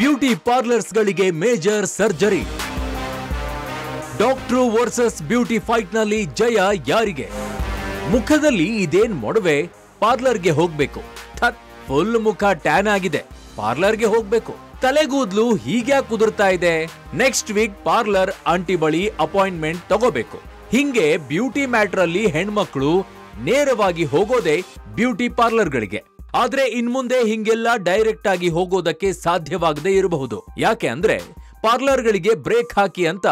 Beauty ಪಾರ್ಲರ್ಸ್ಗಳಿಗೆ major surgery. Doctor versus beauty ಫೈಟ್ನಲ್ಲಿ ಜಯ ಯಾರಿಗೆ? ಮುಖದಲ್ಲಿ ಇದೇನ್ ಮೊಡವೆ? ಪಾರ್ಲರ್ಗೆ ಹೋಗ್ಬೇಕು. ಫುಲ್ ಮುಖ ಟ್ಯಾನ್ ಆಗಿದೆ. ಪಾರ್ಲರ್ಗೆ ಹೋಗ್ಬೇಕು. ತಲೆಗೂದ್ಲು ಹೀಗ್ಯಾ ಕುದುರ್ತಾ ಇದೆ? ನೆಕ್ಸ್ಟ್ ವೀಕ್ ಪಾರ್ಲರ್ ಆಂಟಿ ಬಳಿ ಅಪಾಯಿಂಟ್ಮೆಂಟ್ ತಗೋಬೇಕು. ಹಿಂಗೆ ಬ್ಯೂಟಿ ಮ್ಯಾಟ್ರಲ್ಲಿ ಹೆಣ್ಮಕ್ಳು ನೇರವಾಗಿ ಹೋಗೋದೇ ಬ್ಯೂಟಿ ಪಾರ್ಲರ್ಗಳಿಗೆ. ಆದ್ರೆ ಇನ್ಮುಂದೆ ಹಿಂಗೆಲ್ಲ ಡೈರೆಕ್ಟ್ ಆಗಿ ಹೋಗೋದಕ್ಕೆ ಸಾಧ್ಯವಾಗದೇ ಇರಬಹುದು. ಯಾಕೆ ಅಂದ್ರೆ, ಪಾರ್ಲರ್ಗಳಿಗೆ ಬ್ರೇಕ್ ಹಾಕಿ ಅಂತ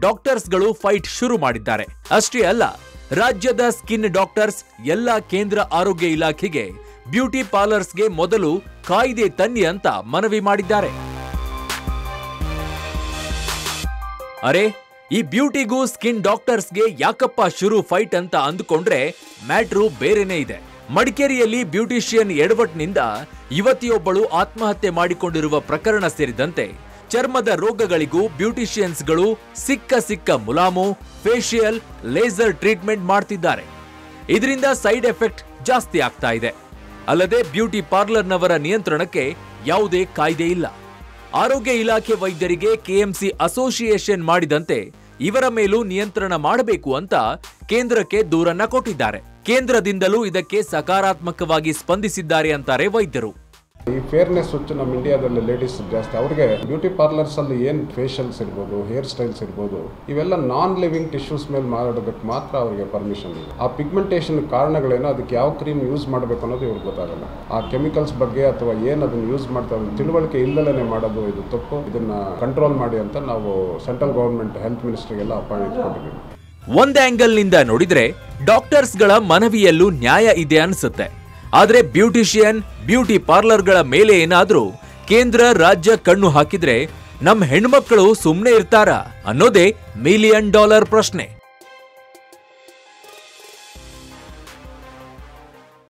ಡಾಕ್ಟರ್ಸ್ಗಳು ಫೈಟ್ ಶುರು ಮಾಡಿದ್ದಾರೆ. ಅಷ್ಟೇ ಅಲ್ಲ, ರಾಜ್ಯದ ಸ್ಕಿನ್ ಡಾಕ್ಟರ್ಸ್, ಎಲ್ಲ ಕೇಂದ್ರ ಆರೋಗ್ಯ ಇಲಾಖೆಗೆ ಬ್ಯೂಟಿ ಪಾರ್ಲರ್ಸ್ಗೆ ಮೊದಲು ಕಾಯ್ದೆ ತನ್ನಿ ಅಂತ ಮನವಿ ಮಾಡಿದ್ದಾರೆ. ಅರೆ, ಈ ಬ್ಯೂಟಿಗೂ ಸ್ಕಿನ್ ಡಾಕ್ಟರ್ಸ್ಗೆ ಯಾಕಪ್ಪ ಶುರು ಫೈಟ್ ಅಂತ ಅಂದುಕೊಂಡ್ರೆ ಮ್ಯಾಟ್ರು ಬೇರೆನೇ ಇದೆ. ಮಡಿಕೇರಿಯಲ್ಲಿ ಬ್ಯೂಟಿಷಿಯನ್ ಎಡವಟ್ನಿಂದ ಯುವತಿಯೊಬ್ಬಳು ಆತ್ಮಹತ್ಯೆ ಮಾಡಿಕೊಂಡಿರುವ ಪ್ರಕರಣ ಸೇರಿದಂತೆ ಚರ್ಮದ ರೋಗಗಳಿಗೂ ಬ್ಯೂಟಿಷಿಯನ್ಸ್ಗಳು ಸಿಕ್ಕ ಸಿಕ್ಕ ಮುಲಾಮು ಫೇಶಿಯಲ್ ಲೇಸರ್ ಟ್ರೀಟ್ಮೆಂಟ್ ಮಾಡ್ತಿದ್ದಾರೆ. ಇದರಿಂದ ಸೈಡ್ ಎಫೆಕ್ಟ್ ಜಾಸ್ತಿ ಆಗ್ತಾ ಇದೆ. ಅಲ್ಲದೆ ಬ್ಯೂಟಿ ಪಾರ್ಲರ್ನವರ ನಿಯಂತ್ರಣಕ್ಕೆ ಯಾವುದೇ ಕಾಯ್ದೆ ಇಲ್ಲ. ಆರೋಗ್ಯ ಇಲಾಖೆ ವೈದ್ಯರಿಗೆ ಕೆಎಂಸಿ ಅಸೋಸಿಯೇಷನ್ ಮಾಡಿದಂತೆ ಇವರ ಮೇಲೂ ನಿಯಂತ್ರಣ ಮಾಡಬೇಕು ಅಂತ ಕೇಂದ್ರಕ್ಕೆ ದೂರನ್ನ ಕೊಟ್ಟಿದ್ದಾರೆ. ಕೇಂದ್ರದಿಂದಲೂ ಇದಕ್ಕೆ ಸಕಾರಾತ್ಮಕವಾಗಿ ಸ್ಪಂದಿಸಿದ್ದಾರೆ ಅಂತಾರೆ ವೈದ್ಯರು. ಈ ಫೇರ್ನೆಸ್ ಹುಚ್ಚು ನಮ್ಮ ಇಂಡಿಯಾದಲ್ಲಿ ಲೇಡೀಸ್ ಜಾಸ್ತಿ. ಅವ್ರಿಗೆ ಬ್ಯೂಟಿ ಪಾರ್ಲರ್ಸ್ ಅಲ್ಲಿ ಏನು ಫೇಶಿಯಲ್ಸ್ ಇರ್ಬೋದು ಹೇರ್ ಸ್ಟೈಲ್ಸ್ ಇರ್ಬೋದು, ಇವೆಲ್ಲ ನಾನ್ ಲಿವಿಂಗ್ ಟಿಶ್ಯೂಸ್ ಮೇಲೆ ಮಾಡೋದಕ್ಕೆ ಮಾತ್ರ ಅವರಿಗೆ ಪರ್ಮಿಷನ್ ಇದೆ. ಆ ಪಿಗ್ಮೆಂಟೇಷನ್ ಕಾರಣಗಳೇನೋ ಅದಕ್ಕೆ ಯಾವ ಕ್ರೀಮ್ ಯೂಸ್ ಮಾಡಬೇಕು ಅನ್ನೋದು ಇವ್ರಿಗೆ ಗೊತ್ತಾಗಲ್ಲ. ಆ ಕೆಮಿಕಲ್ಸ್ ಬಗ್ಗೆ ಅಥವಾ ಏನು ಅದನ್ನು ಯೂಸ್ ಮಾಡ್ತಾರೆ ತಿಳುವಳಿಕೆ ಇಲ್ಲದೇ ಮಾಡೋದು ಇದು ತಪ್ಪು. ಇದನ್ನ ಕಂಟ್ರೋಲ್ ಮಾಡಿ ಅಂತ ನಾವು ಸೆಂಟ್ರಲ್ ಗೌರ್ಮೆಂಟ್ ಹೆಲ್ತ್ ಮಿನಿಸ್ಟ್ರಿಗೆಲ್ಲ ಅಪಾಯಿಂಟ್ ಕೊಟ್ಟಿದ್ದೀವಿ. ಒಂದ್ ಆಂಗಲ್ನಿಂದ ನೋಡಿದ್ರೆ ಡಾಕ್ಟರ್ಸ್ಗಳ ಮನವಿಯಲ್ಲೂ ನ್ಯಾಯ ಇದೆ ಅನ್ಸುತ್ತೆ. ಆದ್ರೆ ಬ್ಯೂಟಿಷಿಯನ್ ಬ್ಯೂಟಿ ಪಾರ್ಲರ್ಗಳ ಮೇಲೆ ಏನಾದ್ರೂ ಕೇಂದ್ರ, ರಾಜ್ಯ ಕಣ್ಣು ಹಾಕಿದ್ರೆ ನಮ್ ಹೆಣ್ಮಕ್ಳು ಸುಮ್ಮನೆ ಇರ್ತಾರಾ ಅನ್ನೋದೇ ಮಿಲಿಯನ್ ಡಾಲರ್ ಪ್ರಶ್ನೆ.